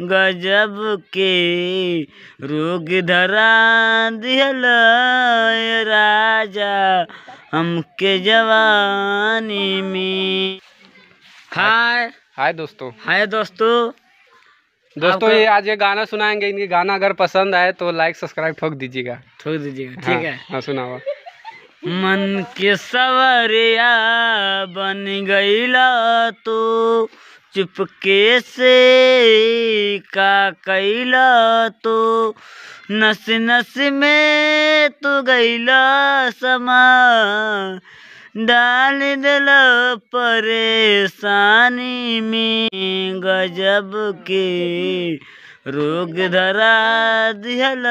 गजब के रोग धरा दिहल राजा हमके जवानी में। हाय। हाय दोस्तों। हाय दोस्तों। दोस्तों ये आज ये गाना सुनाएँगे इनके गाना अगर पसंद आए तो लाइक सब्सक्राइब ठोक दीजिएगा। ठोक दीजिएगा ठीक है। हाँ सुनाओ। मन के सवरिया बन गईला तो। चुपके से का कैला तो नस नस में तू गईला समा। डाल दिल परेशानी में गजब के रोग धरा दिहल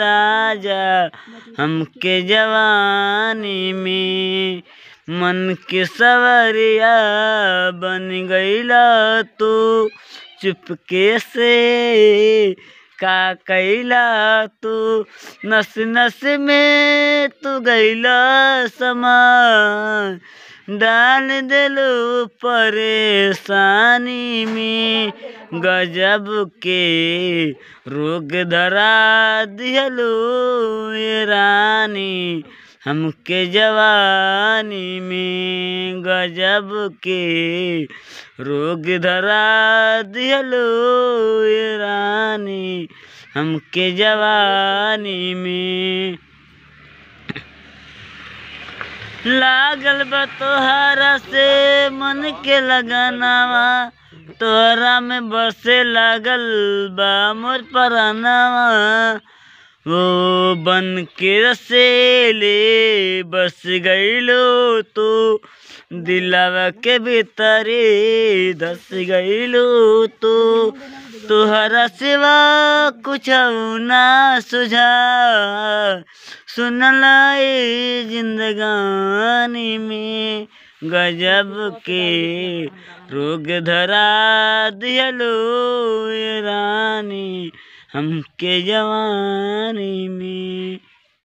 राजा, हमके जवानी में मन के सवरिया बन गईला तू। चुपके से का कैला तू? नस नस में तू गईला समा डाल दिलो परेशानी में। गजब के रोग धरा दिहलो ये रानी। हमके जवानी में गजब के रोग धरा दिहलो ये रानी। हमके जवानी में लागल बा तोहरा से मन के लगानावा। तोहरा में बसे लागल बा मोर परानावा। वो बन के रसेले बस गईलो तू। दिलावा के भीतरे धस गईलो तू। तुहरा सिवा कुछ ना सुझा। सुनला ए जिंदगानी में गजब के रोग धरा दिहलो ये रानी। हमके जवानी में